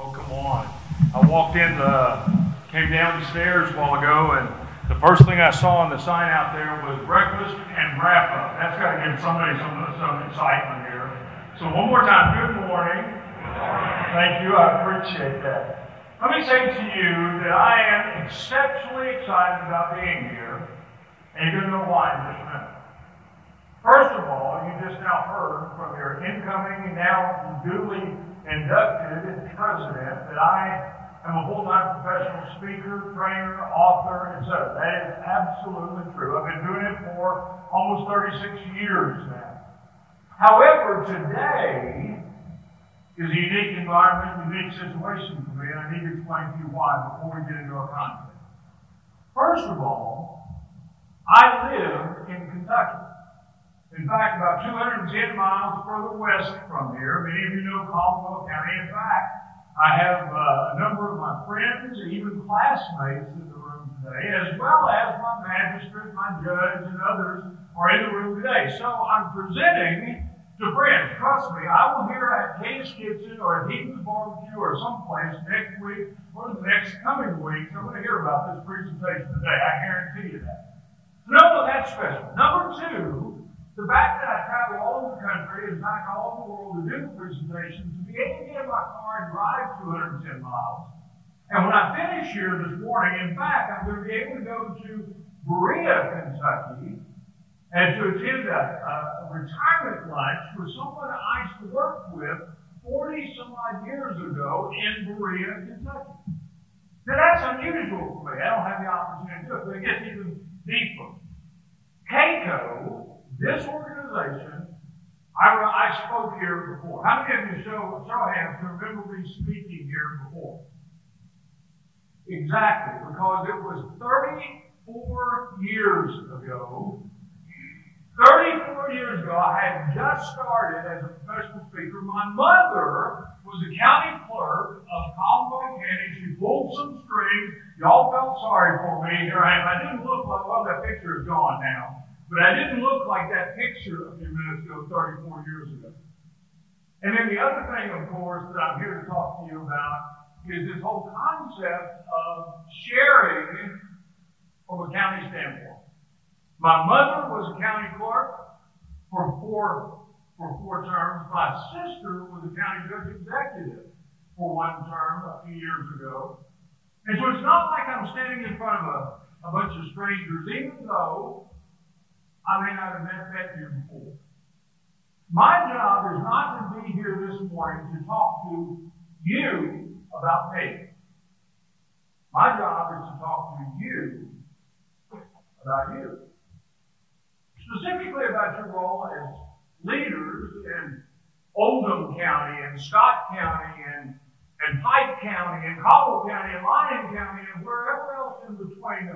Oh, come on. I walked in, the, came down the stairs a while ago, and the first thing I saw on the sign out there was breakfast and wrap up. That's got to give somebody some, some excitement here. So one more time, good morning. Thank you, I appreciate that. Let me say to you that I am exceptionally excited about being here, and you're going to know why in just a minute. First of all, you just now heard from your incoming, and now duly inducted president that I am a full-time professional speaker, trainer, author, etc. That is absolutely true. I've been doing it for almost 36 years now. However, today is a unique environment, unique situation for me, and I need to explain to you why before we get into our content. First of all, I live in Kentucky. In fact, about 210 miles further west from here, many of you know Caldwell County. In fact, I have uh, a number of my friends, even classmates in the room today, as well as my magistrate, my judge, and others are in the room today. So I'm presenting to friends. Trust me, I will hear at Katie's Kitchen or at Heaton's Barbecue or someplace next week or the next coming weeks. I'm going to hear about this presentation today. I guarantee you that. So know that's special. Number two, the fact that I travel all over the country, and back all over the world to do presentations, to be able to get in my car and drive 210 miles. And when I finish here this morning, in fact, I'm going to be able to go to Berea, Kentucky, and to attend a, a retirement lunch with someone I used to work with 40 some odd years ago in Berea, Kentucky. Now that's unusual for me. I don't have the opportunity to do it, but it gets even deeper. KACo this organization, I, I spoke here before. How many of you show, show hands remember me speaking here before? Exactly, because it was 34 years ago. 34 years ago, I had just started as a professional speaker. My mother was the county clerk of Caldwell County. She pulled some strings. Y'all felt sorry for me. I didn't look like, well, that picture is gone now. But I didn't look like that picture a few minutes ago, 34 years ago. And then the other thing, of course, that I'm here to talk to you about is this whole concept of sharing from a county standpoint. My mother was a county clerk for four, for four terms. My sister was a county judge executive for one term a few years ago. And so it's not like I'm standing in front of a, a bunch of strangers, even though I may not have met, that you before. My job is not to be here this morning to talk to you about faith. My job is to talk to you about you. Specifically about your role as leaders in Oldham County and Scott County and, and Pike County and Caldwell County and Lyon County and wherever else in between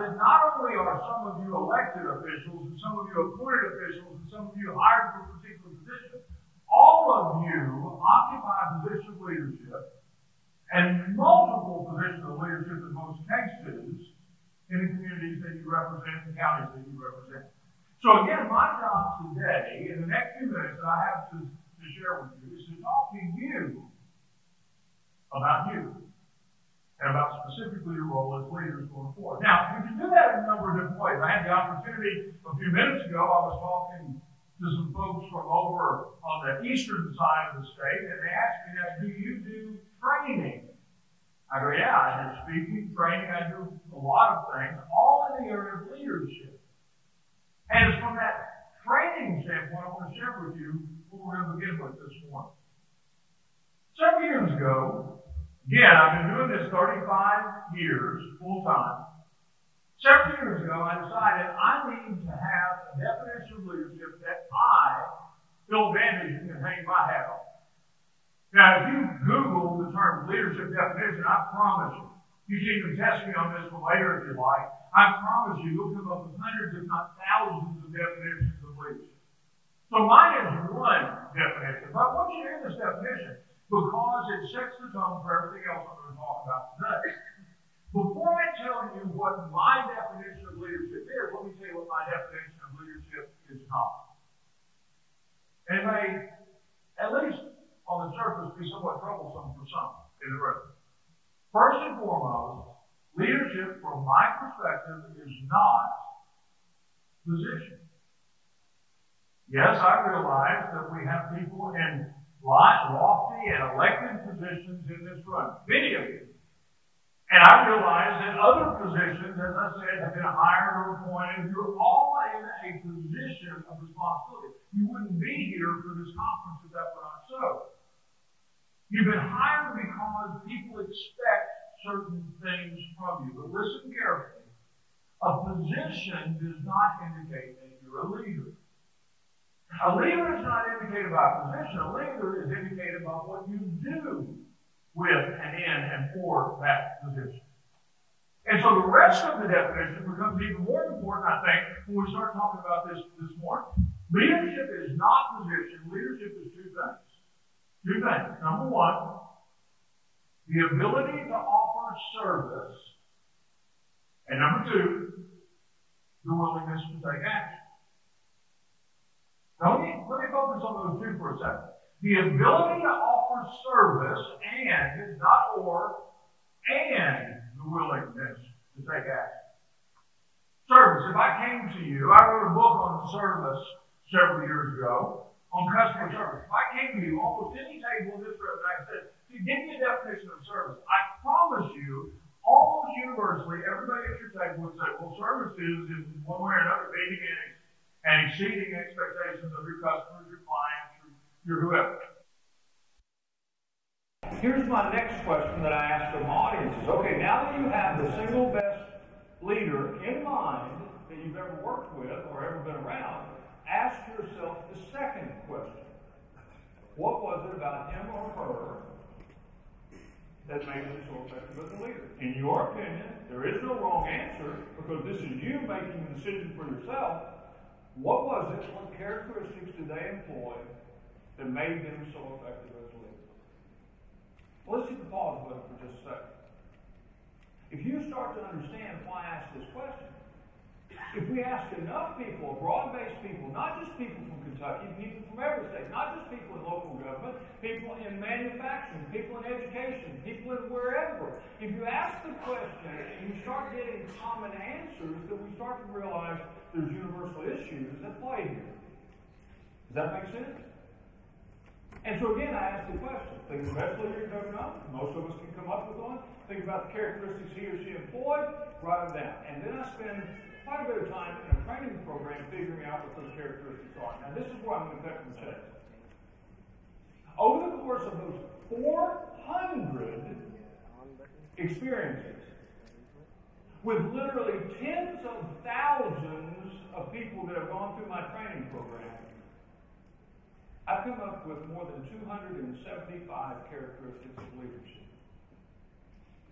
that not only are some of you elected officials and some of you appointed officials and some of you hired for particular position, all of you occupy a position of leadership and multiple positions of leadership in most cases in the communities that you represent, the counties that you represent. So again, my job today, in the next few minutes that I have to, to share with you, is to talk to you about you and about specifically your role as leaders going forward. Now, you can do that in a number of different ways. I had the opportunity a few minutes ago, I was talking to some folks from over on the eastern side of the state, and they asked me, do you do training? I go, yeah, I do speaking, training, I do a lot of things, all in the area of leadership. And it's from that training standpoint, I want to share with you what we're going to begin with this morning. Several years ago, Again, I've been doing this 35 years full time. Several years ago, I decided I need to have a definition of leadership that I feel advantage and hang my hat on. Now, if you Google the term leadership definition, I promise you, you can even test me on this later if you like. I promise you, you'll come up with hundreds, if not thousands, of definitions of leadership. So mine is one definition. But once you to hear this definition, because it sets the tone for everything else I'm going to talk about today. Before I tell you what my definition of leadership is, let me tell you what my definition of leadership is not. It may, at least on the surface be somewhat troublesome for some in the room. First and foremost, leadership, from my perspective, is not position. Yes, I realize that we have people in lofty and elected positions in this room, many of you. And I realize that other positions, as I said, have been hired or appointed. You're all in a position of responsibility. You wouldn't be here for this conference if that were not so. You've been hired because people expect certain things from you. But listen carefully. A position does not indicate that you're a leader. A leader is not indicated by position. A leader is indicated by what you do with and in and for that position. And so the rest of the definition becomes even more important, I think, when we start talking about this this morning. Leadership is not position. Leadership is two things. Two things. Number one, the ability to offer service. And number two, the willingness to take action. Now, let me, let me focus on those two for a second. The ability to offer service and, not or, and the willingness to take action. Service. If I came to you, I wrote a book on service several years ago on customer service. If I came to you, almost any table in this room, and I said, to give me a definition of service, I promise you, almost universally, everybody at your table would say, well, service is, in one way or another, meeting and, and exceeding expectations of your customers, your clients, your, your whoever. Here's my next question that I ask my audiences. Okay, now that you have the single best leader in mind that you've ever worked with or ever been around, ask yourself the second question. What was it about him or her that made them so effective as a leader? In your opinion, there is no wrong answer because this is you making the decision for yourself. What was it? What characteristics did they employ that made them so effective as leaders? Well, let's hit the pause button for just a second. If you start to understand why I asked this question, if we ask enough people, broad-based people, not just people from Kentucky, people from every state, not just people in local government, people in manufacturing, people in education, people in wherever, if you ask the question and you start getting common answers, then we start to realize there's universal issues at play here. Does that make sense? And so again, I ask the question. Think of the best leader you've ever known. Most of us can come up with one. Think about the characteristics he or she employed. Write them down. And then I spend quite a bit of time in a training program figuring out what those characteristics are. Now, this is where I'm going to cut the. Over the course of those 400 experiences, with literally tens of thousands of people that have gone through my training program, I've come up with more than 275 characteristics of leadership.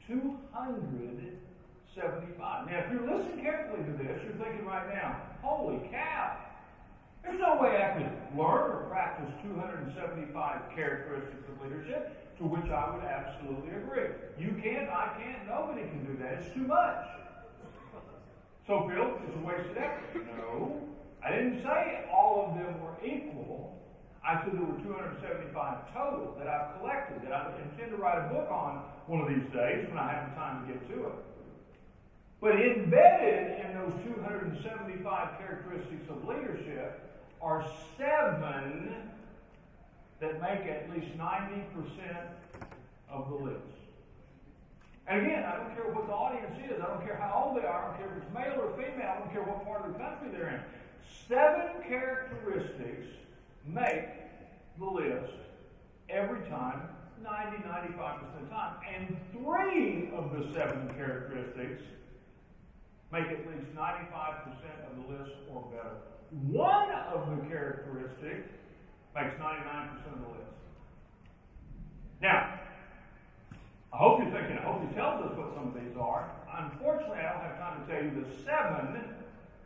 275. Now, if you're listening carefully to this, you're thinking right now, holy cow, there's no way I could learn or practice 275 characteristics of leadership, to which I would absolutely agree. You can't, I can't, nobody can do that. It's too much. So, Bill, it's a wasted effort. No. I didn't say all of them were equal. I said there were 275 total that I've collected that I intend to write a book on one of these days when I have the time to get to it. But embedded in those 275 characteristics of leadership are seven that make at least 90% of the list. And again, I don't care what the audience is. I don't care how old they are. I don't care if it's male or female. I don't care what part of the country they're in. Seven characteristics make the list every time, 90, 95% of the time. And three of the seven characteristics make at least 95% of the list or better. One of the characteristics makes 99% of the list. Now, I hope you're thinking, I hope he tells us what some of these are. Unfortunately, I don't have time to tell you the seven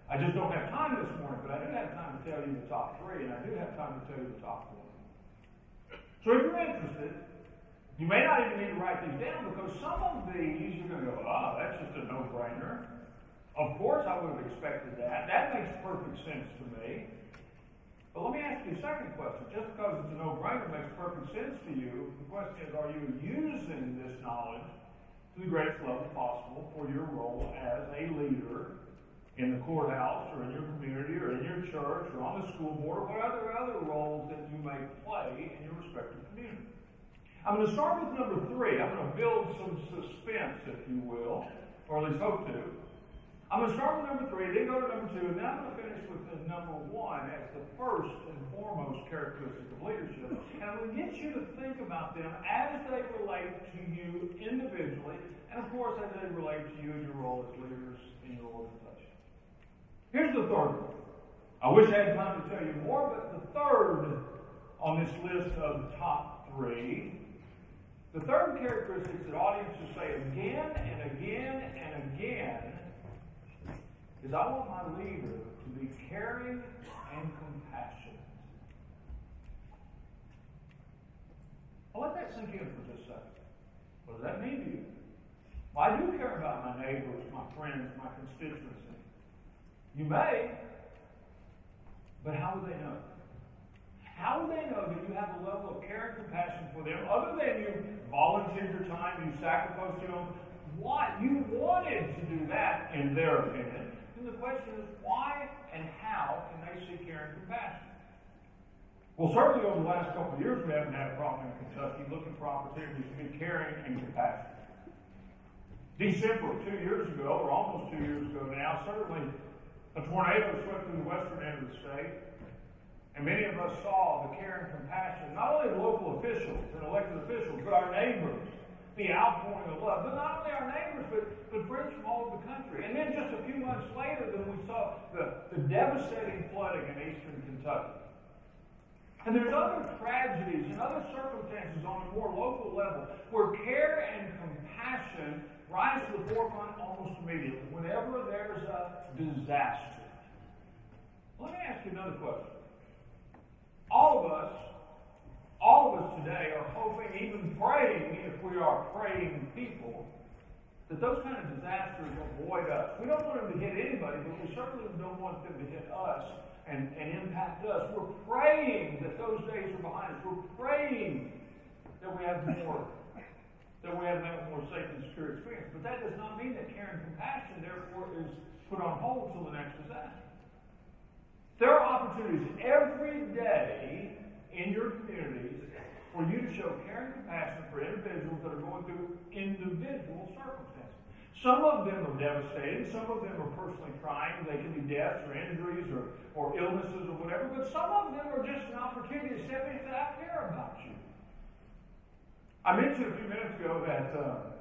I just don't have time this morning, but I do have time to tell you the top three, and I do have time to tell you the top one. So if you're interested, you may not even need to write these down because some of these you're going to go, oh, that's just a no-brainer. Of course I would have expected that. That makes perfect sense to me. But let me ask you a second question. Just because it's a no-brainer, makes perfect sense to you. The question is, are you using this knowledge to the greatest level possible for your role as a leader in the courthouse or in your community or in your church or on the school board or whatever other roles that you may play in your respective community. I'm going to start with number three. I'm going to build some suspense, if you will, or at least hope to. I'm going to start with number three, then go to number two, and then I'm going to finish with the number one as the first and foremost characteristic of leadership. And I'm going to get you to think about them as they relate to you individually, and of course as they relate to you in your role as leaders in your organization. Here's the third one. I wish I had time to tell you more, but the third on this list of the top three, the third characteristic that audiences say again and again and again is I want my leader to be caring and compassionate. I'll let that sink in for just a second. What does that mean to you? Well, I do care about my neighbors, my friends, my constituency. You may, but how would they know? How would they know that you have a level of care and compassion for them other than you volunteered your time, you sacrificed your own? What? You wanted to do that, in their opinion. The question is, why and how can they see care and compassion? Well, certainly over the last couple of years, we haven't had a problem in Kentucky looking for opportunities to be caring and compassionate. December two years ago, or almost two years ago now, certainly a tornado swept through the western end of the state, and many of us saw the care and compassion, not only of local officials and elected officials, but our neighbors, the outpouring of love. But not only our neighbors, but, but friends from all over the country. And then just a few months later, then we saw the, the devastating flooding in eastern Kentucky. And there's other tragedies and other circumstances on a more local level where care and compassion rise to the forefront almost immediately whenever there's a disaster. Let me ask you another question. All of us, all of us today are hoping, even praying, if we are praying people, that those kind of disasters avoid us. We don't want them to hit anybody, but we certainly don't want them to hit us and, and impact us. We're praying that those days are behind us. We're praying that we have more that we have more safe and secure experience. But that does not mean that care and compassion, therefore, is put on hold till the next disaster. There are opportunities every day in your communities for you to show care and compassion for individuals that are going through individual circumstances. Some of them are devastating. Some of them are personally trying. They can be deaths or injuries or, or illnesses or whatever. But some of them are just an opportunity to step in and say, I care about you. I mentioned a few minutes ago that uh,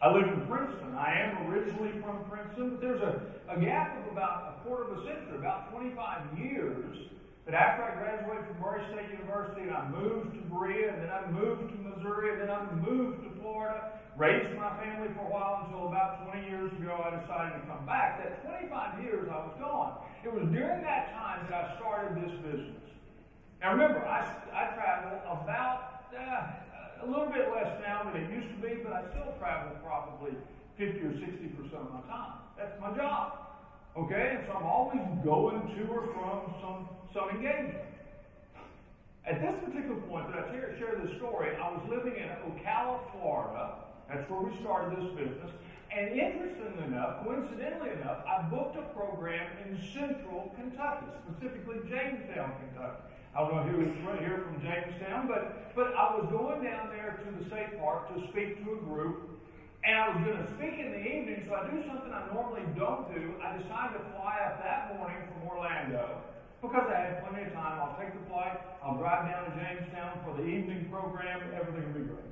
I live in Princeton. I am originally from Princeton, but there's a, a gap of about a quarter of a century, about 25 years, that after I graduated from Murray State University and I moved to Berea, and then I moved to Missouri, and then I moved to Florida, raised my family for a while until about 20 years ago I decided to come back. That 25 years I was gone. It was during that time that I started this business. Now remember, I, I travel about uh, a little bit less now than it used to be, but I still travel probably 50 or 60 percent of my time. That's my job. Okay, so I'm always going to or from some some engagement. At this particular point that I share, share this story, I was living in Ocala, Florida. That's where we started this business. And interestingly enough, coincidentally enough, I booked a program in central Kentucky, specifically Jamestown, Kentucky. I don't know who is right here from Jamestown, but, but I was going down there to the state park to speak to a group, and I was going to speak in the evening, so I do something I normally don't do. I decided to fly up that morning from Orlando because I had plenty of time. I'll take the flight, I'll drive down to Jamestown for the evening program, everything will be great.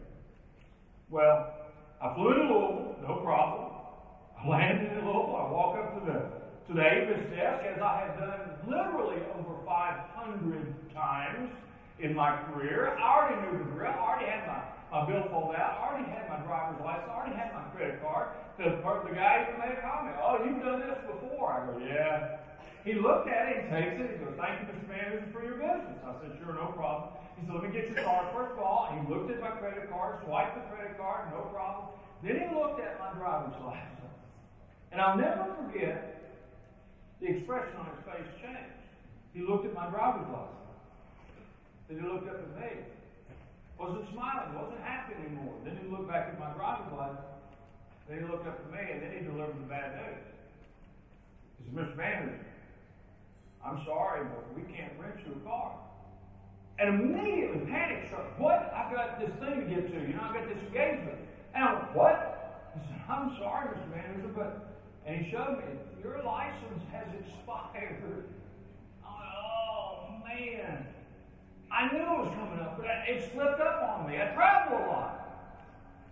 Well, I flew to Louisville, no problem. I landed in Louisville, I walk up to the to the Avis desk, as I have done literally over 500 times in my career. I already knew the drill. I already had my, billfold out. I already had my driver's license. I already had my credit card. The, the guy even made a comment. Oh, you've done this before. I go, yeah. He looked at it, he takes it, he goes, thank you, Mr. Van Hooser, for your business. I said, sure, no problem. He said, let me get your card. First of all, he looked at my credit card, swiped the credit card, no problem. Then he looked at my driver's license. And I'll never forget the expression on his face changed. He looked at my driver's license. Then he looked up at me. Wasn't smiling, wasn't happy anymore. Then he looked back at my driver's license. Then he looked up at me, and then he delivered the bad news. He said, Mr. Van Hooser, I'm sorry, but we can't rent you a car. And immediately panic struck. What? I've got this thing to get to. You know, I've got this engagement. And I went, what? He said, I'm sorry, Mr. Van Hooser, but and he showed me, your license has expired. I went, oh man. I knew it was coming up, but it slipped up on me. I travel a lot.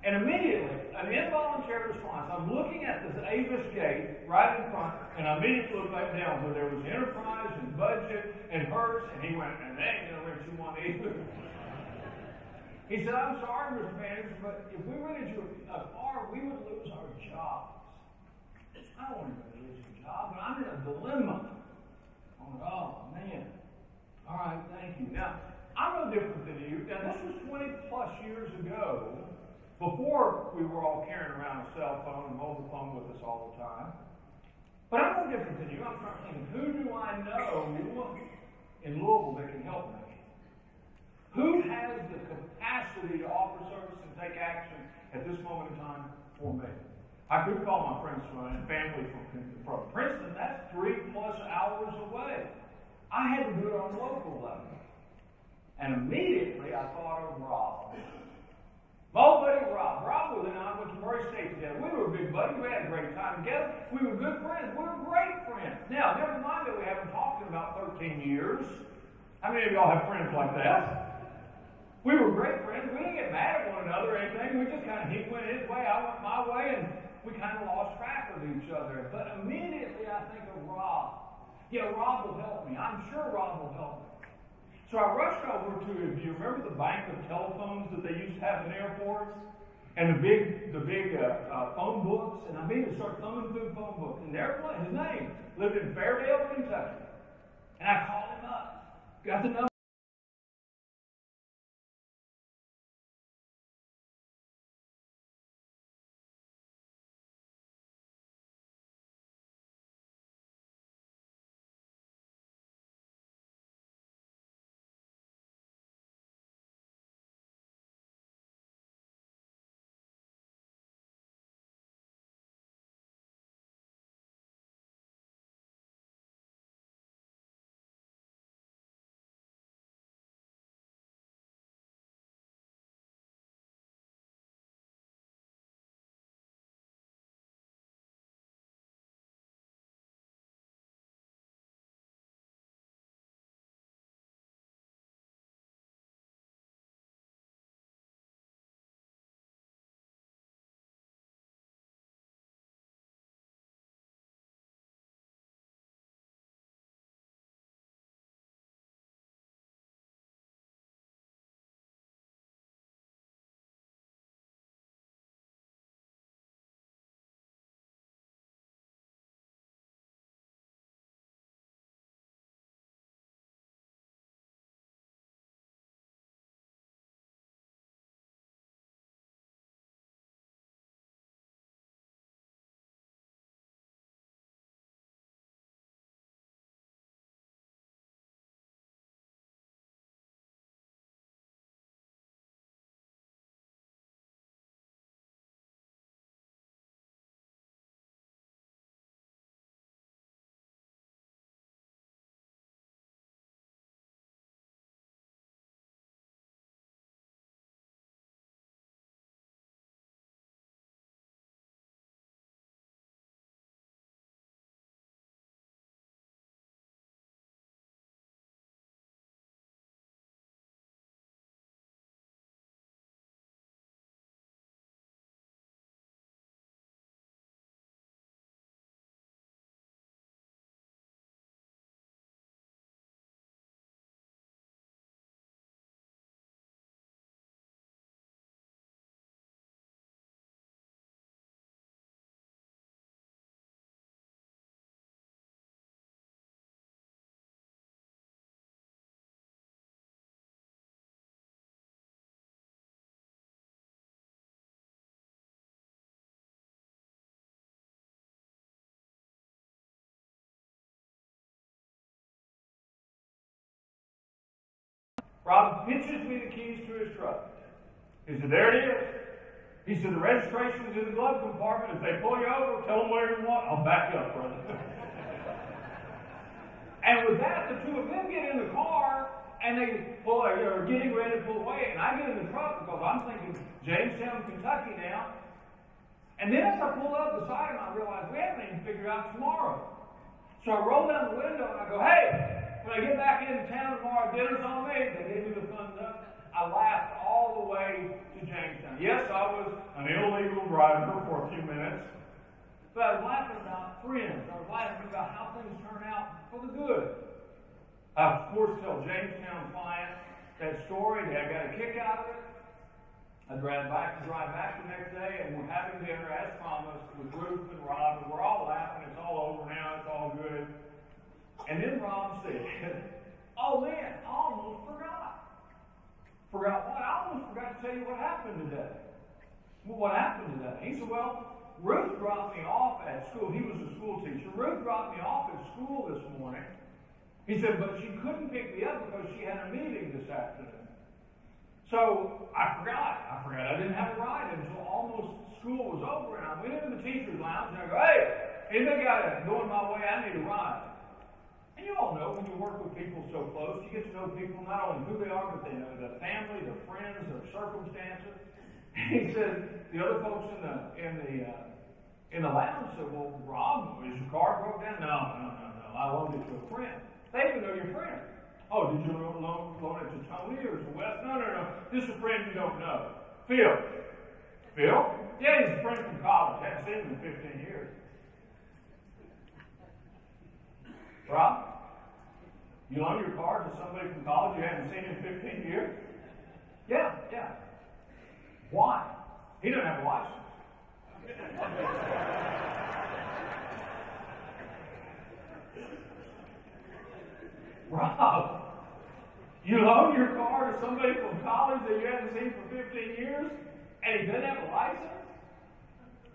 And immediately, an involuntary response. I'm looking at this Avis gate right in front, and I immediately looked back down where there was enterprise and budget and Hertz, and he went, and they ain't gonna you one either. he said, I'm sorry, Mr. Van Hooser, but if we rented you a car, we would lose our jobs. I don't want to lose a job, but I'm in a dilemma. I'm like, oh man. All right, thank you. Now, I'm no different than you. Now, this was 20 plus years ago, before we were all carrying around a cell phone and mobile phone with us all the time. But I'm no different than you. I'm trying to think, who do I know in Louisville that can help me? Who has the capacity to offer service and take action at this moment in time for me? I could call my friends and family from, from Princeton. That's three plus hours away. I had to do it on a local level. And immediately I thought of Rob. My old buddy Rob. Rob was and I went to Murray State together. We were big buddies. We had a great time together. We were good friends. We were great friends. Now, never mind that we haven't talked in about 13 years. How many of y'all have friends like that? We were great friends. We didn't get mad at one another or anything. We just kind of, he went his way, I went my way, and we kind of lost track of each other. But immediately I think of Rob. Yeah, Rob will help me. I'm sure Rob will help me. So I rushed over to, if you remember the bank of telephones that they used to have in airports? And the big, the big uh, uh, phone books, and I mean to start thumbing through the phone books. And there, was his name lived in Fairdale, Kentucky. And I called him up, got the number. Rob pitches me the keys to his truck. He said, there it is. He said, the registration is in the glove compartment. If they pull you over, tell them where you want. I'll back you up, brother. and with that, the two of them get in the car and they pull, are getting ready to pull away. And I get in the truck because I'm thinking Jamestown, Kentucky now. And then as I pull up beside him, I realize we haven't even figured out tomorrow. So I roll down the window and I go, hey, when I get back into town tomorrow, dinner's on me. They gave me the thumbs up. I laughed all the way to Jamestown. Yes, I was an illegal driver for a few minutes, but I was laughing about friends. I was laughing about how things turn out for the good. I, of course, tell Jamestown clients that story. They got a kick out of it. I drive back, drive back the next day, and we're having dinner as promised with Ruth and Rob, and we're all laughing. It's all over now. It's all good. And then Rob said, "Oh man, I almost forgot." Forgot what? I almost forgot to tell you what happened today. Well, what happened today? He said, Well, Ruth dropped me off at school. He was a school teacher. Ruth dropped me off at school this morning. He said, but she couldn't pick me up because she had a meeting this afternoon. So I forgot. I forgot I didn't have a ride until almost school was over. And I went into the teacher's lounge and I go, hey, anybody got it going my way? I need a ride. And you all know when you work with people so close, you get to know people not only who they are, but they know their family, their friends, their circumstances. he said the other folks in the in the uh, in the lounge said, "Well, Rob, is your car broke down?" No, no, no, no. I loaned it to a friend. They even know your friend. Oh, did you loan, loan it to Tony or to Wes? No, no, no. This is a friend you don't know. Phil. Phil? Yeah, he's a friend from college. Haven't seen him in 15 years. Rob? You loan your car to somebody from college you haven't seen in 15 years? Yeah, yeah. Why? He doesn't have a license. Rob, you loan your car to somebody from college that you haven't seen for 15 years, and he doesn't have a license?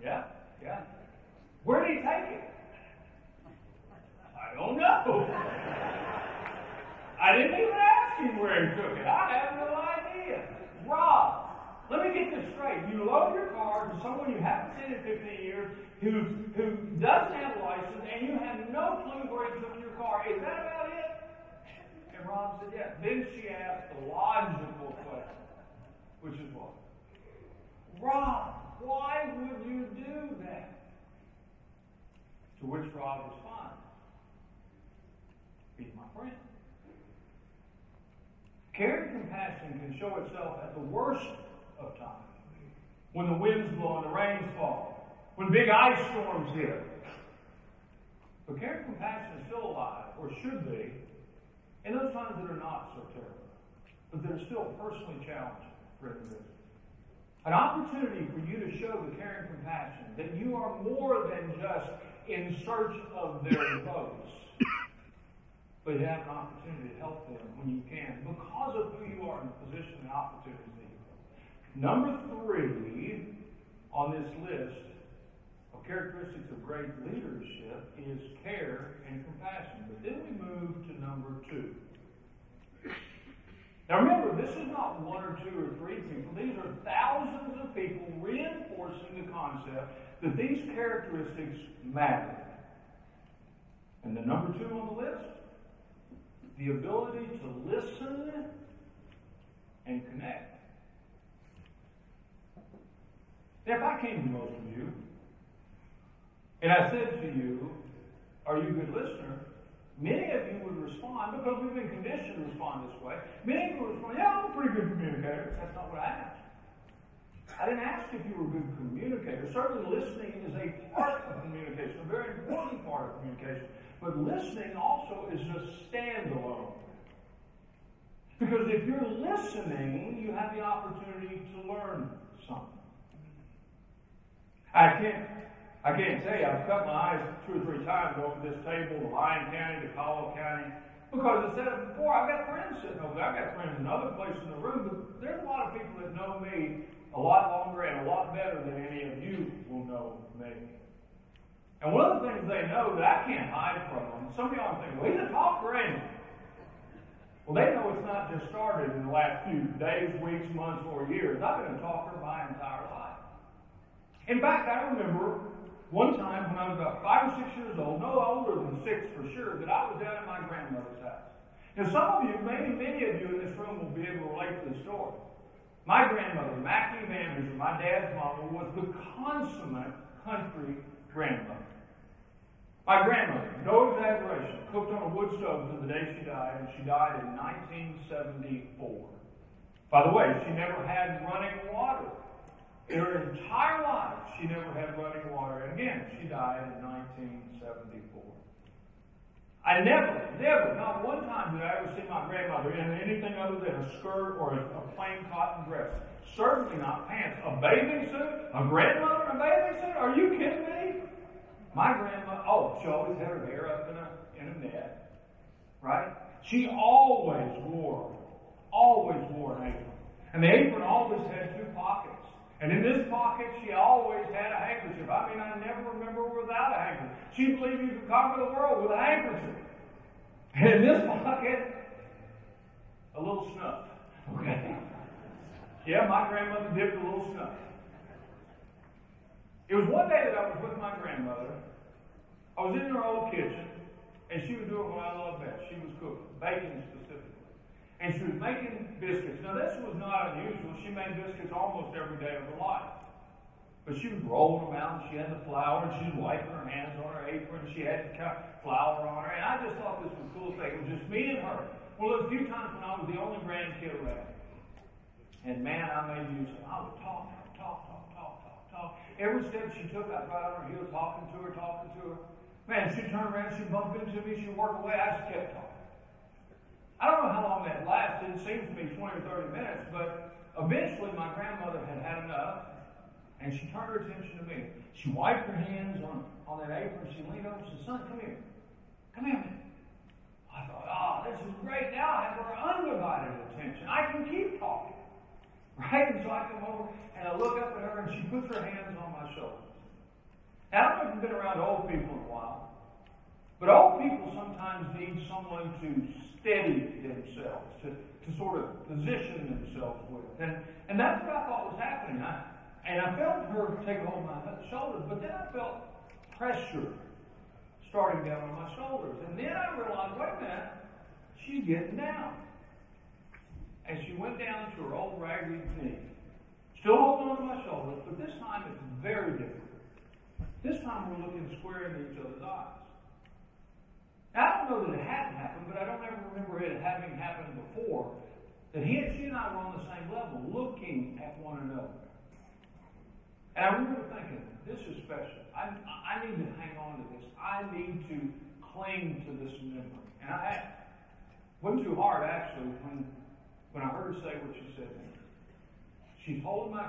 Yeah, yeah. Where did he take it? I don't know. I didn't even ask him where he took it. I have no idea. Rob, let me get this straight. You load your car to someone you haven't seen in 15 years who, who doesn't have a license and you have no clue where he took your car. Is that about it? And Rob said, yes. Then she asked the logical question, which is what? Rob, why would you do that? To which Rob responds, He's my friend. Care and compassion can show itself at the worst of times. When the winds blow and the rains fall. When big ice storms hit. But care and compassion is still alive, or should be, in those times that are not so terrible. But that are still personally challenging for individuals. An opportunity for you to show the care and compassion that you are more than just in search of their votes but you have an opportunity to help them when you can because of who you are in the position and opportunities that you have. Number three on this list of characteristics of great leadership is care and compassion. But then we move to number two. Now remember, this is not one or two or three people. These are thousands of people reinforcing the concept that these characteristics matter. And the number two on the list the ability to listen and connect. If I came to most of you and I said to you, Are you a good listener? Many of you would respond, because we've been conditioned to respond this way, many of you would respond, Yeah, I'm a pretty good communicator. That's not what I asked. I didn't ask if you were a good communicator. Certainly, listening is a part of communication, a very important part of communication. But listening also is a standalone. Because if you're listening, you have the opportunity to learn something. I can't I can't tell you, I've cut my eyes two or three times over this table, the Lyon County, to Caldwell County, because I said it before, I've got friends sitting over there. I've got friends in other places in the room, but there's a lot of people that know me a lot longer and a lot better than any of you will know me. And one of the things they know that I can't hide from them, some of y'all think, well, he's a talker? Well, they know it's not just started in the last few days, weeks, months, or years. I've been a talker my entire life. In fact, I remember one time when I was about five or six years old, no older than six for sure, that I was down at my grandmother's house. Now, some of you, maybe many of you in this room will be able to relate to the story. My grandmother, Mackie Van Hooser, my dad's mama, was the consummate country grandmother. My grandmother, no exaggeration, cooked on a wood stove until the day she died, and she died in 1974. By the way, she never had running water. In her entire life, she never had running water. And again, she died in 1974. I never, never, not one time did I ever see my grandmother in anything other than a skirt or a, a plain cotton dress. Certainly not pants. A bathing suit? A grandmother in a bathing suit? Are you kidding me? My grandma, oh, she always had her hair up in a, in a net, right? She always wore, always wore an apron. And the apron always had two pockets. And in this pocket, she always had a handkerchief. I mean, I never remember without a handkerchief. She believed you could conquer the world with a handkerchief. And in this pocket, a little snuff. Okay? Yeah, my grandmother dipped a little snuff. It was one day that I was with my grandmother. I was in her old kitchen, and she was doing what I love best. She was cooking, baking specifically. And she was making biscuits. Now, this was not unusual. She made biscuits almost every day of her life. But she was rolling them out, and she had the flour, and she was wiping her hands on her apron. She had flour on her. And I just thought this was the coolest thing. It was just me and her. Well, there was a few times when I was the only grandkid around. And man, I made use of I would talk, talk, talk, Every step she took, I'd ride on her heels, talking to her, talking to her. Man, she'd turn around, she'd bump into me, she'd work away. I just kept talking. I don't know how long that lasted. It seems to be 20 or 30 minutes, but eventually my grandmother had had enough, and she turned her attention to me. She wiped her hands on, on that apron. She leaned over and said, Son, come here. Come here. I thought, oh, this is great. Now I have her undivided attention. I can keep talking. Right? And so I come over and I look up at her and she puts her hands on my shoulders. Now, I don't know if you've been around old people in a while, but old people sometimes need someone to steady themselves, to, to sort of position themselves with. And, and that's what I thought was happening. I, and I felt her take hold of my shoulders, but then I felt pressure starting down on my shoulders. And then I realized, wait a minute, she's getting down. And she went down to her old raggedy knee. Still holding on to my shoulders, but this time it's very different. This time we're looking square into each other's eyes. Now, I don't know that it hadn't happened, but I don't ever remember it having happened before. That he, and she and I were on the same level, looking at one another. And I remember thinking, this is special. I, I need to hang on to this. I need to cling to this memory. And I wasn't too hard, actually, when, when I heard her say what she said me. She's holding my,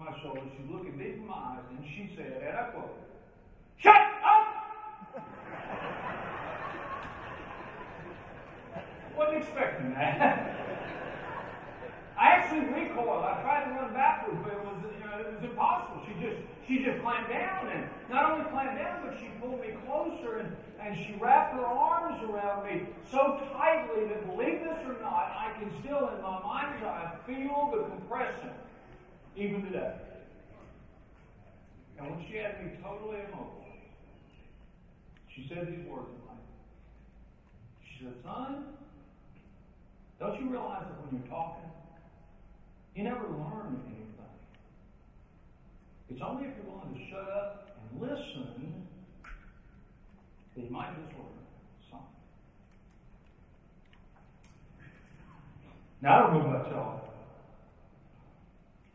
my shoulder. She's looking deep in my eyes, and she said, and I quote, Shut up! Wasn't expecting that. I actually recoiled. I tried to run backwards, but it was, you know, it was impossible. She just, she just climbed down, and not only climbed down, but she pulled me closer, and, and she wrapped her arms around me so tightly that, believe this or not, I can still, in my mind's eye, feel the compression, even today. And when she had me totally immobile, she said these words to me. She said, son, don't you realize that when you're talking, you never learn anything? It's only if you're willing to shut up and listen that you might just learn something. Now, I don't know about y'all.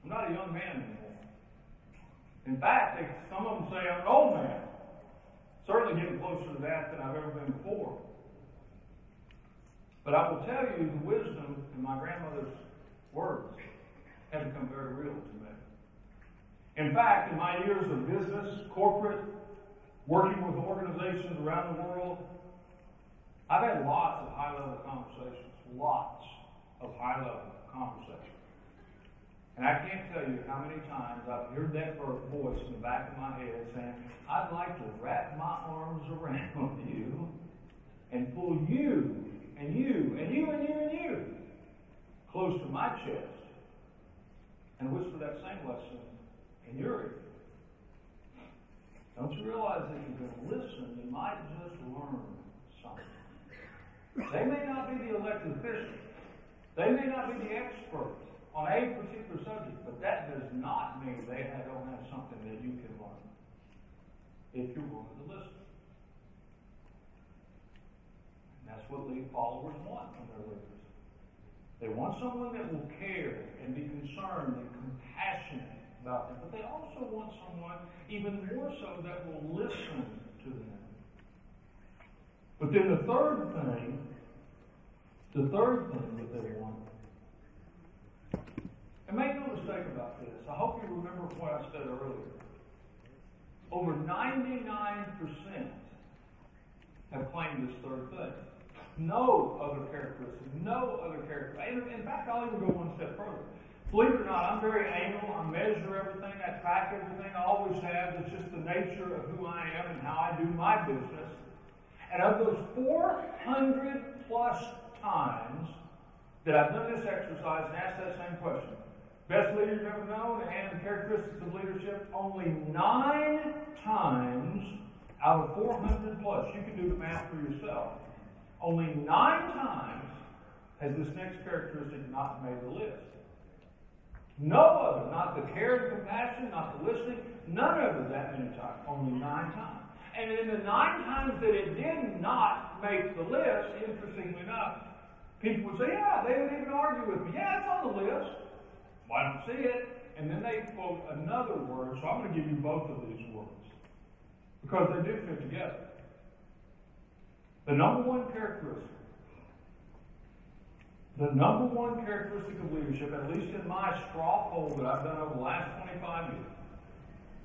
I'm not a young man anymore. In fact, some of them say I'm an old man. Certainly getting closer to that than I've ever been before. But I will tell you, the wisdom in my grandmother's words have become very real to me. In fact, in my years of business, corporate, working with organizations around the world, I've had lots of high level conversations. Lots of high level conversations. And I can't tell you how many times I've heard that voice in the back of my head saying, I'd like to wrap my arms around you and pull you and you and you and you and you close to my chest and whisper that same lesson in your ear. Don't you realize that if to listen, you might just learn something? They may not be the elected official. They may not be the expert on a particular subject, but that does not mean they don't have something that you can learn if you're willing to listen. And that's what lead followers want from their leaders. They want someone that will care and be concerned and compassionate about them, but they also want someone even more so that will listen to them. But then the third thing, the third thing that they want, and make no mistake about this, I hope you remember what I said earlier. Over 99% have claimed this third thing. No other characteristic, no other characteristic. In fact, I'll even go one step further. Believe it or not, I'm very anal. I measure everything. I track everything. I always have. It's just the nature of who I am and how I do my business. And of those 400 plus times that I've done this exercise and asked that same question, best leader you've ever known and characteristics of leadership, only nine times out of 400 plus, you can do the math for yourself, only nine times has this next characteristic not made the list. No other, not the care and compassion, not the listening, none of it that many times, only nine times. And in the nine times that it did not make the list, interestingly enough, people would say, yeah, they would even argue with me. Yeah, it's on the list. Well, I don't see it. And then they quote another word, so I'm going to give you both of these words. Because they do fit together. The number one characteristic the number one characteristic of leadership, at least in my straw poll that I've done over the last 25 years,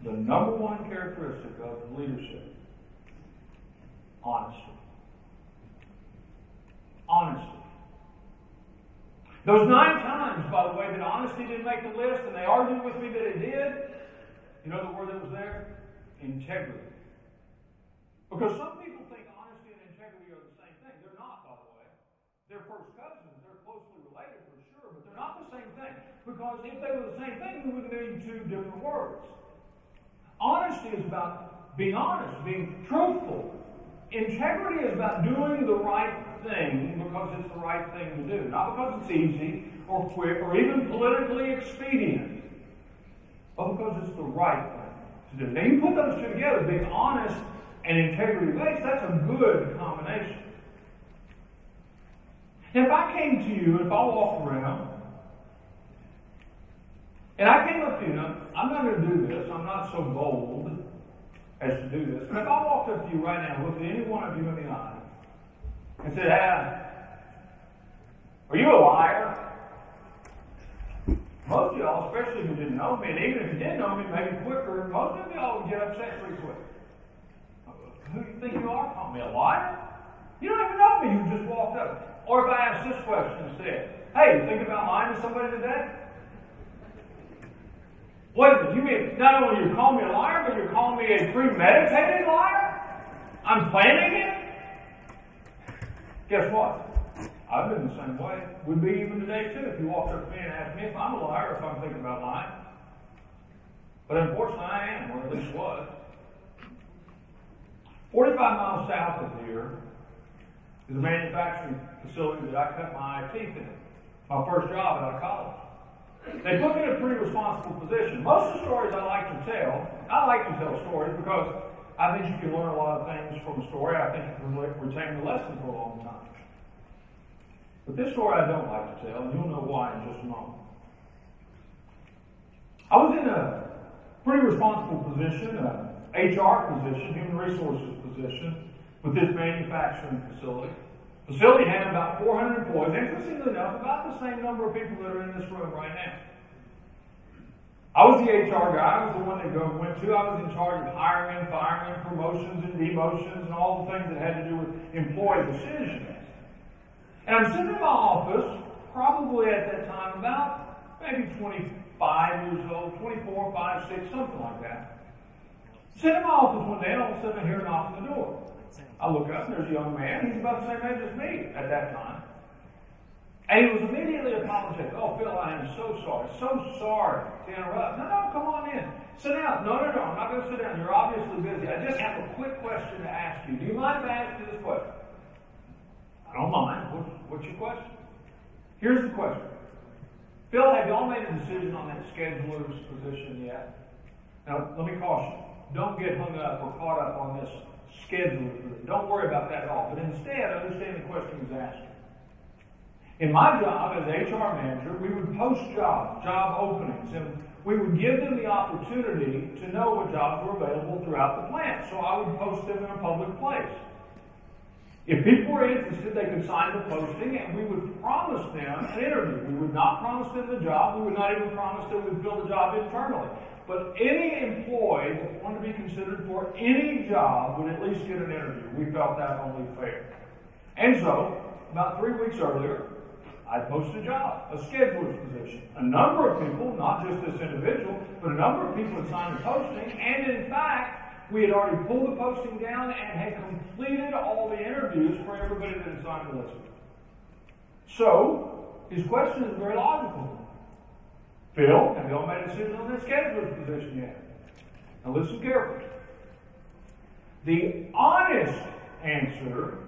the number one characteristic of leadership, honesty. Honesty. Those nine times, by the way, that honesty didn't make the list and they argued with me that it did, you know the word that was there? Integrity. Because some people think honesty and integrity are the same thing. They're not, by the way. They're first cousins not the same thing. Because if they were the same thing, we would mean two different words. Honesty is about being honest, being truthful. Integrity is about doing the right thing because it's the right thing to do, not because it's easy or quick or even politically expedient, but because it's the right thing to do. Now, you put those two together, being honest and integrity based, that's a good combination. Now, if I came to you, and if I walked around and I came up to you, now, I'm not going to do this. I'm not so bold as to do this. But if I walked up to you right now, looked at any one of you in the eye, and said, ah, are you a liar? Most of y'all, especially if you didn't know me, and even if you did know me, maybe quicker, most of y'all would get upset pretty quick. Who do you think you are? Call me a liar? You don't even know me. You just walked up. Or if I ask this question and instead, hey, thinking about lying to somebody today? What you mean? Not only you call me a liar, but you're calling me a premeditated liar? I'm planning it? Guess what? I've been the same way. Would be even today too if you walked up to me and asked me if I'm a liar or if I'm thinking about lying. But unfortunately I am, or at least was. 45 miles south of here is a manufacturing facility that I cut my teeth in. My first job out of college. They put me in a pretty responsible position. Most of the stories I like to tell, I like to tell stories because I think you can learn a lot of things from a story. I think you can retain the lesson for a long time. But this story I don't like to tell, and you'll know why in just a moment. I was in a pretty responsible position, a HR position, human resources position, with this manufacturing facility. Facility had about 400 employees. Interestingly enough, about the same number of people that are in this room right now. I was the HR guy. I was the one that went to. I was in charge of hiring, firing, promotions, and demotions, and all the things that had to do with employee decisions. And I'm sitting in my office, probably at that time about maybe 25 years old, 24, 5, 6, something like that. Sitting in my office one day, and all of a sudden I hear a knock on the door. I look up, and there's a young man. He's about the same age as me at that time. And he was immediately apologetic. Oh, Phil, I am so sorry. So sorry to interrupt. No, no, come on in. Sit down. No, no, no. I'm not going to sit down. You're obviously busy. I just have a quick question to ask you. Do you mind if I ask you this question? I don't mind. What's, what's your question? Here's the question. Phil, have y'all made a decision on that scheduler's position yet? Now, let me caution. Don't get hung up or caught up on this scheduler. Don't worry about that at all. But instead, understand the question he's asking. In my job as HR manager, we would post jobs, job openings, and we would give them the opportunity to know what jobs were available throughout the plant. So I would post them in a public place. If people were interested, they could sign the posting and we would promise them an interview. We would not promise them the job. We would not even promise that we'd fill the job internally. But any employee that wanted to be considered for any job would at least get an interview. We felt that only fair. And so, about three weeks earlier, I posted a job, a scheduler's position. A number of people, not just this individual, but a number of people had signed the posting, and in fact, we had already pulled the posting down and had completed all the interviews for everybody that had signed the list. So, his question is very logical. Phil, have y'all made a decision on this scheduler's position yet? Now listen carefully. The honest answer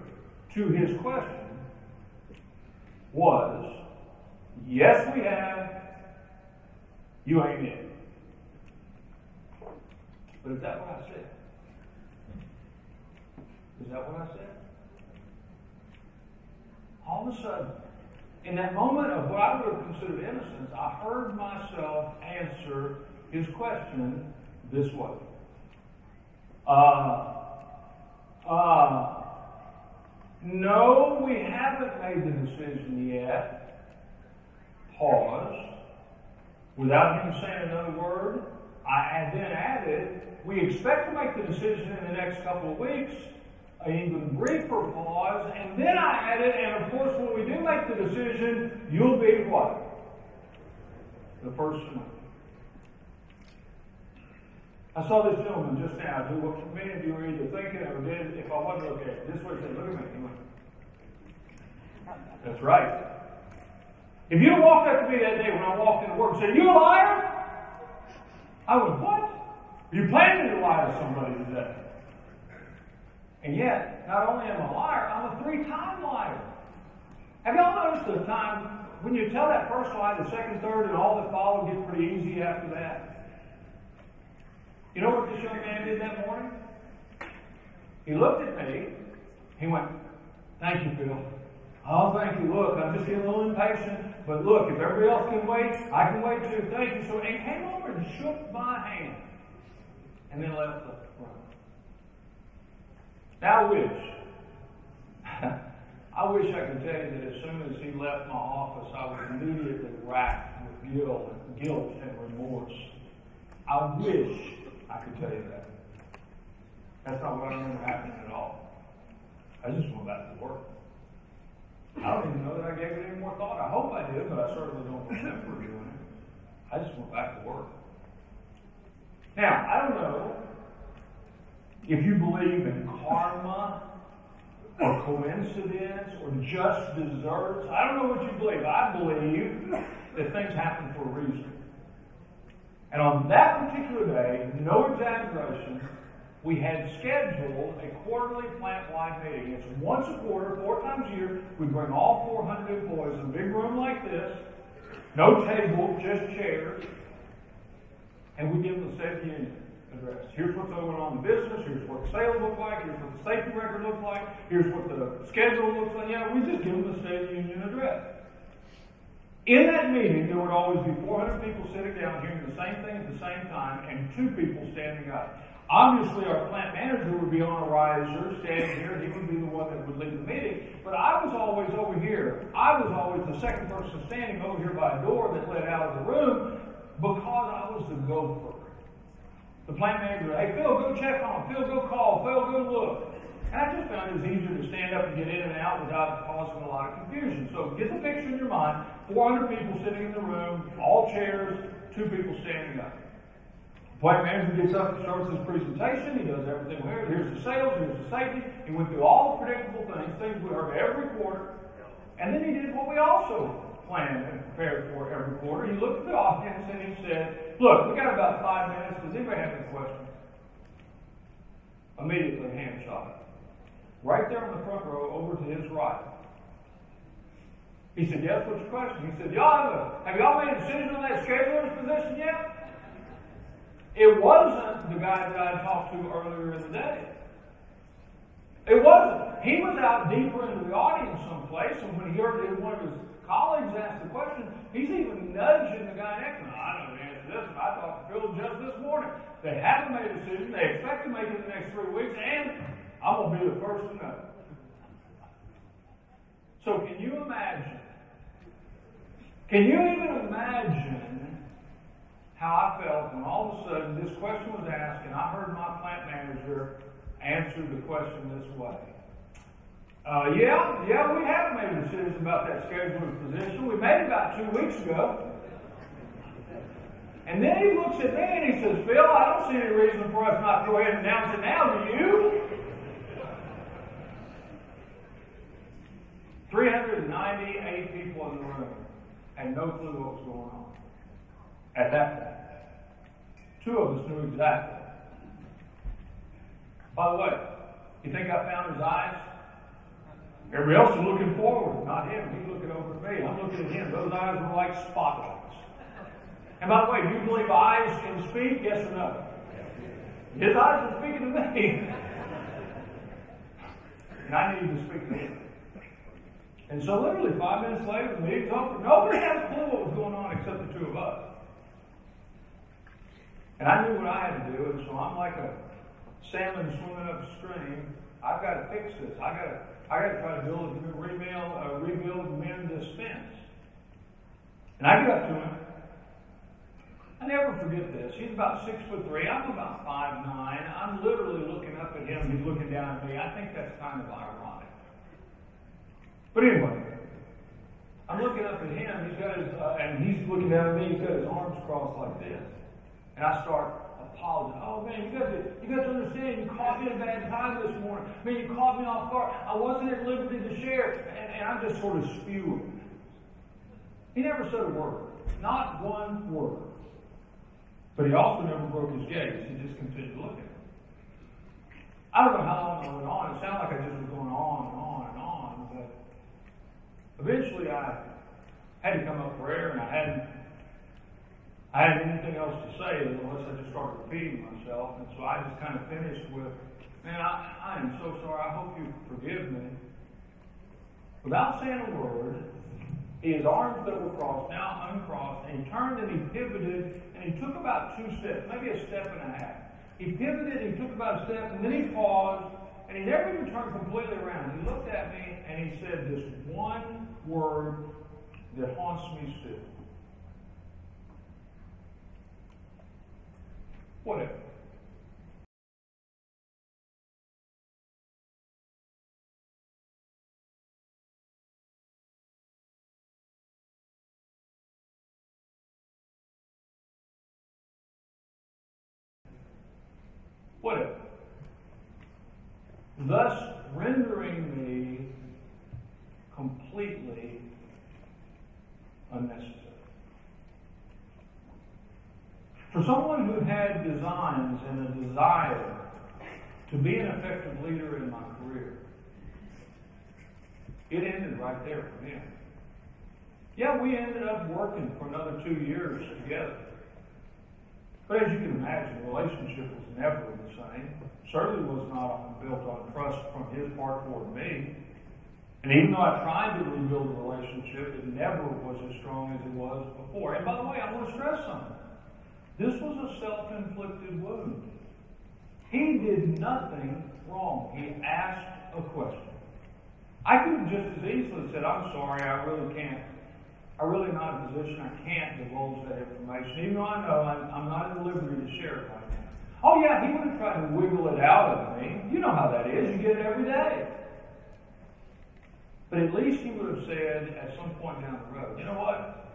to his question was, yes, we have. You ain't it. But is that what I said? Is that what I said? All of a sudden, in that moment of what I would have considered innocence, I heard myself answer his question this way. Uh, uh, no, we haven't made the decision yet. Pause. Without him saying another word, I then added, we expect to make the decision in the next couple of weeks. An even briefer pause, and then I added, and of course, when we do make the decision, you'll be what? The first one. I saw this gentleman just now do what many of you were either thinking or did if I wasn't okay. This way, said, look at me. He went, That's right. If you'd walked up to me that day when I walked into work and said, You a liar? I would, What? You planning to lie to somebody today. And yet, not only am I a liar, I'm a three time liar. Have y'all noticed the time when you tell that first lie, the second, third, and all that follow get pretty easy after that? You know what this young man did that morning? He looked at me. He went, Thank you, Bill. Oh, thank you. Look, I'm just getting a little impatient. But look, if everybody else can wait, I can wait too. Thank you. So he came over and shook my hand. And then left the. Now I wish. I wish I could tell you that as soon as he left my office, I was immediately racked with guilt, guilt and remorse. I wish I could tell you that. That's not what I remember happening at all. I just went back to work. I don't even know that I gave it any more thought. I hope I did, but I certainly don't remember doing it. I just went back to work. Now, I don't know if you believe in karma or coincidence or just desserts. I don't know what you believe. I believe that things happen for a reason. And on that particular day, no exaggeration, we had scheduled a quarterly plant-wide meeting. It's once a quarter, four times a year. We bring all 400 employees in a big room like this, no table, just chairs, and we give them the safety union address. Here's what's going on in business. Here's what the sales look like. Here's what the safety record looks like. Here's what the schedule looks like. Yeah, we just give them the state union address. In that meeting, there would always be 400 people sitting down hearing the same thing at the same time and two people standing up. Obviously, our plant manager would be on a riser, standing here. He would be the one that would lead the meeting. But I was always over here. I was always the second person standing over here by a door that led out of the room because I was the gopher. The plant manager, hey, Phil, go check on. Phil, go call. Phil, go look. And I just found it was easier to stand up and get in and out without causing a lot of confusion. So get the picture in your mind. 400 people sitting in the room, all chairs, two people standing up. The plant manager gets up and starts his presentation. He does everything here. Here's the sales, here's the safety. He went through all the predictable things, things we heard every quarter. And then he did what we also planned and prepared for every quarter. He looked at the audience and he said, Look, we got about five minutes. Does anybody have any questions? Immediately, hand shot. Right there in the front row, over to his right. He said, Yes, what's your question? He said, Y'all have, y'all made a decision on that scheduler's position yet? It wasn't the guy that I talked to earlier in the day. It wasn't. He was out deeper into the audience someplace, and when he heard one of his colleagues he's even nudging the guy next to him. I know the answer to this. I talked to Phil just this morning. They haven't made a decision. They expect to make it in the next three weeks, and I'm going to be the first to know. So can you imagine? Can you even imagine how I felt when all of a sudden this question was asked and I heard my plant manager answer the question this way. Uh, yeah, yeah, we have made decisions about that scheduler's position. We made it about two weeks ago. And then he looks at me and he says, Phil, I don't see any reason for us not to go ahead and announce it now, do you? 398 people in the room had no clue what was going on at that point. Two of us knew exactly. By the way, you think I found his eyes? Everybody else is looking forward, not him. He's looking over at me. I'm looking at him. Those eyes were like spotlights. And by the way, do you believe eyes can speak? Yes or no? His eyes are speaking to me. and I needed to speak to him. And so literally five minutes later, the meeting's over. Nobody had a clue what was going on except the two of us. And I knew what I had to do, and so I'm like a salmon swimming upstream. I've got to fix this. I've got to, I got to try to build rebuild, uh, rebuild mend this fence. And I get up to him. I never forget this. He's about six foot three. I'm about five nine. I'm literally looking up at him. He's looking down at me. I think that's kind of ironic. But anyway, I'm looking up at him. He's got his, uh, and he's looking down at me. He's got his arms crossed like this. And I start apologizing. Oh man, you got to you to understand. You caught me at a bad time this morning. Man, you caught me off guard. I wasn't at liberty to share, and, and I'm just sort of spewing. He never said a word, not one word. But he also never broke his gaze. He just continued looking. I don't know how long I went on. It sounded like I just was going on and on and on, but eventually I had to come up for air, and I hadn't I had anything else to say unless I just started repeating myself. And so I just kind of finished with, man, I, I am so sorry. I hope you forgive me. Without saying a word, his arms that were crossed now uncrossed, and he turned and he pivoted, and he took about two steps, maybe a step and a half. He pivoted, he took about a step, and then he paused, and he never even turned completely around. He looked at me and he said this one word that haunts me still. Whatever. Whatever. Thus rendering me completely unnecessary. For someone who had designs and a desire to be an effective leader in my career, it ended right there for him. Yeah, we ended up working for another two years together. But as you can imagine, the relationship was never the same. Certainly was not built on trust from his part toward me. And even though I tried to rebuild the relationship, it never was as strong as it was before. And by the way, I want to stress something. This was a self-inflicted wound. He did nothing wrong. He asked a question. I could have just as easily said, I'm sorry, I really can't. I'm really not in a position, I can't divulge that information, even though I know I'm, I'm not in liberty to share it right now. Oh yeah, he would have tried to wiggle it out of me. You know how that is. You get it every day. But at least he would have said at some point down the road, you know what?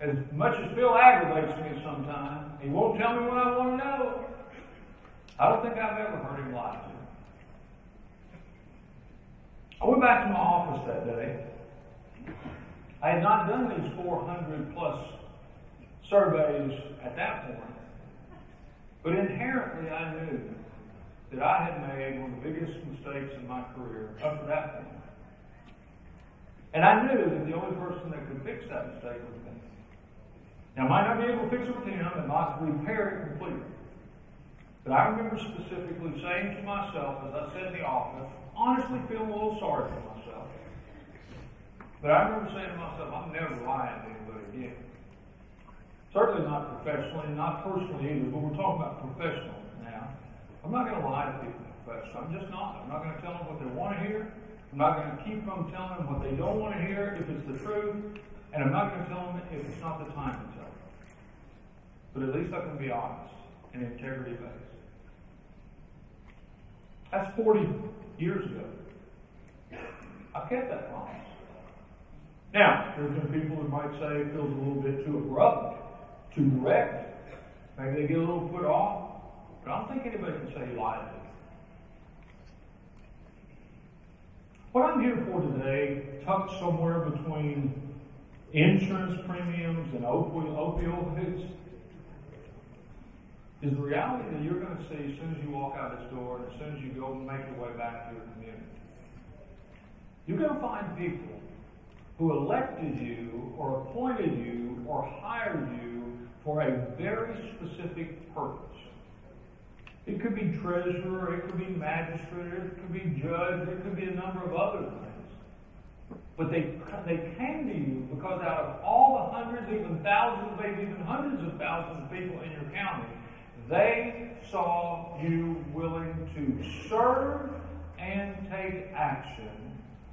As much as Phil aggravates me sometimes, he won't tell me what I want to know. I don't think I've ever heard him lie to me. I went back to my office that day, I had not done these 400 plus surveys at that point, but inherently I knew that I had made one of the biggest mistakes in my career up to that point. And I knew that the only person that could fix that mistake was. Now, I might not be able to fix it with him and not repair it completely. But I remember specifically saying to myself, as I sat in the office, honestly feeling a little sorry for myself. But I remember saying to myself, I'm never lying to anybody again. Certainly not professionally, not personally either, but we're talking about professional now. I'm not going to lie to people professionally. I'm just not. I'm not going to tell them what they want to hear. I'm not going to keep from telling them what they don't want to hear if it's the truth. And I'm not going to tell them if it's not the time to tell. But at least I can be honest and integrity based. That's 40 years ago. I kept that promise. Now, there's been people who might say it feels a little bit too abrupt, too direct. Maybe they get a little put off. But I don't think anybody can say lied to. What I'm here for today, tucked somewhere between insurance premiums and opioid, is the reality that you're going to see as soon as you walk out this door and as soon as you go and make your way back to your community. You're going to find people who elected you or appointed you or hired you for a very specific purpose. It could be treasurer, it could be magistrate, it could be judge, it could be a number of other things. But they, they came to you because out of all the hundreds, even thousands, maybe even hundreds of thousands of people in your county, they saw you willing to serve and take action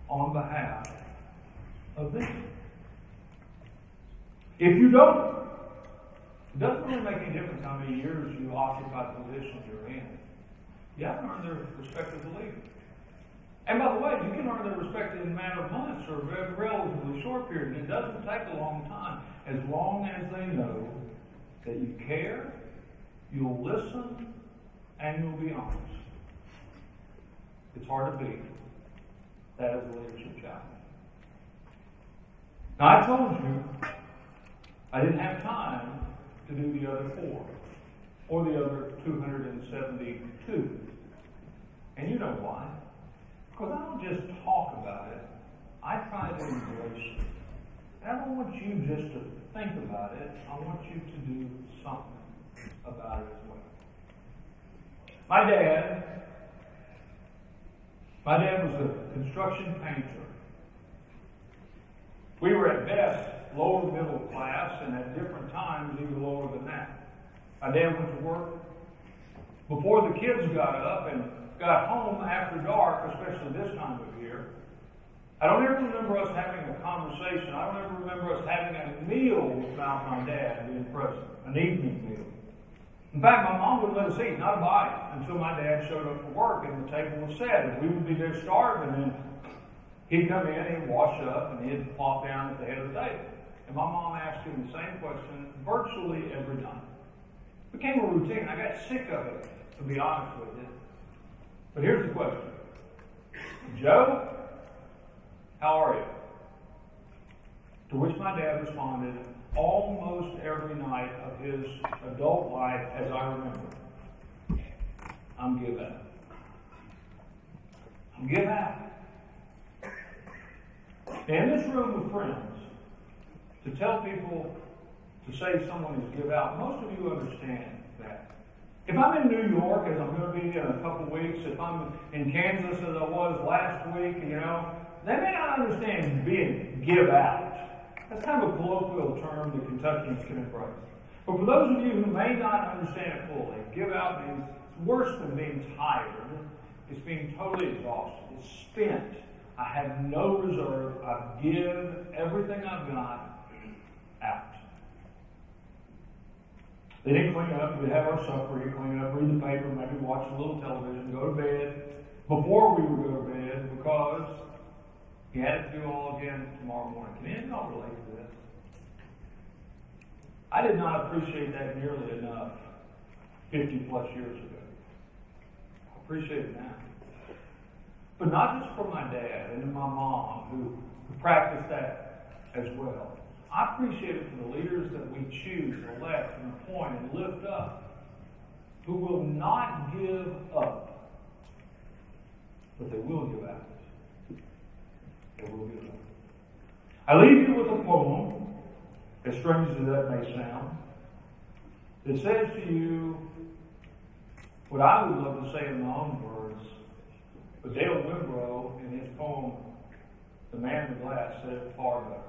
on behalf of them. If you don't, it doesn't really make any difference how many years you occupy the position you're in. You haven't earned their respect as a leader. And by the way, you can earn their respect in a matter of months or a relatively short period. It doesn't take a long time. As long as they know that you care, you'll listen, and you'll be honest. It's hard to be. That is a leadership challenge. Now, I told you I didn't have time to do the other four, or the other 272. And you know why? Because I don't just talk about it, I try to embrace it. And I don't want you just to think about it, I want you to do something about it as well. My dad, my dad was a construction painter. We were at best lower middle class, and at different times even lower than that. My dad went to work before the kids got up and got home after dark, especially this time of year. I don't ever remember us having a conversation. I don't ever remember us having a meal without my dad being present, an evening meal. In fact, my mom wouldn't let us eat, not a bite, until my dad showed up for work and the table was set. And we would be there starving, and he'd come in, he'd wash up, and he'd plop down at the head of the table. And my mom asked him the same question virtually every time. It became a routine. I got sick of it, to be honest with you. But here's the question Joe, how are you? To which my dad responded almost every night of his adult life as I remember. I'm give out. I'm give out. In this room of friends, to tell people to say someone is give out, most of you understand that. If I'm in New York, as I'm going to be in a couple weeks, if I'm in Kansas as I was last week, you know, they may not understand being give out. That's kind of a colloquial term that Kentuckians can embrace. But for those of you who may not understand it fully, give out means it's worse than being tired. It's being totally exhausted. It's spent. I have no reserve. I give everything I've got out. They didn't clean up, we'd have our supper, he'd clean up, read the paper, maybe watch a little television, go to bed before we would go to bed because he had to do all again tomorrow morning. Can any of y'all relate to this? I did not appreciate that nearly enough 50 plus years ago. I appreciate it now. But not just for my dad and my mom who, who practiced that as well. I appreciate it for the leaders that we choose, elect, and appoint, and lift up, who will not give up, but they will give out. They will give up. I leave you with a poem, as strange as that may sound, that says to you what I would love to say in my own words, but Dale Wimbrow, in his poem, The Man in the Glass, said it far better.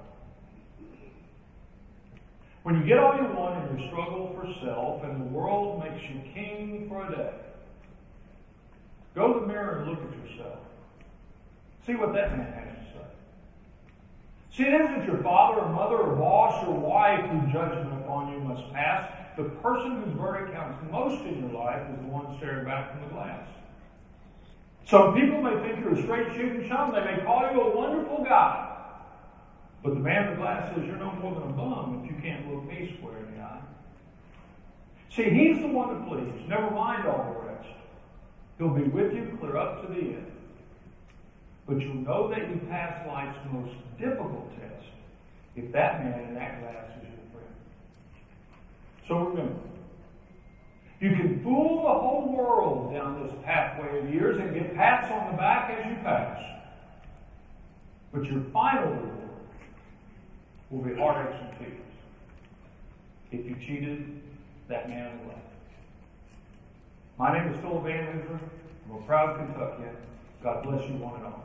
When you get all you want in your struggle for self and the world makes you king for a day, go to the mirror and look at yourself. See what that man has. See, it isn't your father or mother or boss or wife whose judgment upon you must pass. The person whose verdict counts most in your life is the one staring back from the glass. Some people may think you're a straight shooting chum. They may call you a wonderful guy. But the man in the glass says you're no more than a bum if you can't look me square in the eye. See, he's the one to please. Never mind all the rest. He'll be with you clear up to the end. But you'll know that you passed life's most difficult test if that man in that glass is your friend. So remember, you can fool the whole world down this pathway of years and get pats on the back as you pass. But your final reward will be heartaches and tears if you cheated that man of life. My name is Phillip Van Hooser. I'm a proud Kentuckian. God bless you one and all.